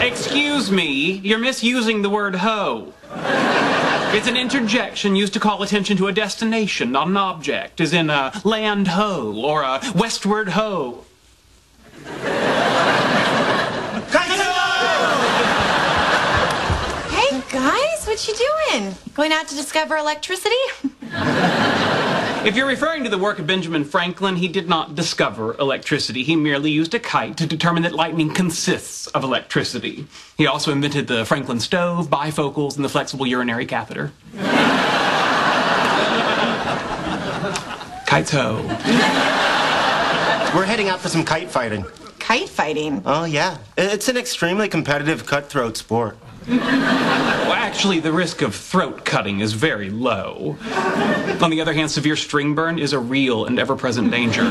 Excuse me, you're misusing the word "ho." It's an interjection used to call attention to a destination, not an object, as in a land ho or a westward ho. Hey guys, what you doing? Going out to discover electricity? If you're referring to the work of Benjamin Franklin, he did not discover electricity. He merely used a kite to determine that lightning consists of electricity. He also invented the Franklin stove, bifocals, and the flexible urinary catheter. Kites ho. We're heading out for some kite fighting. Kite fighting. Oh, yeah. It's an extremely competitive cutthroat sport. Well, actually, the risk of throat cutting is very low. On the other hand, severe string burn is a real and ever present danger.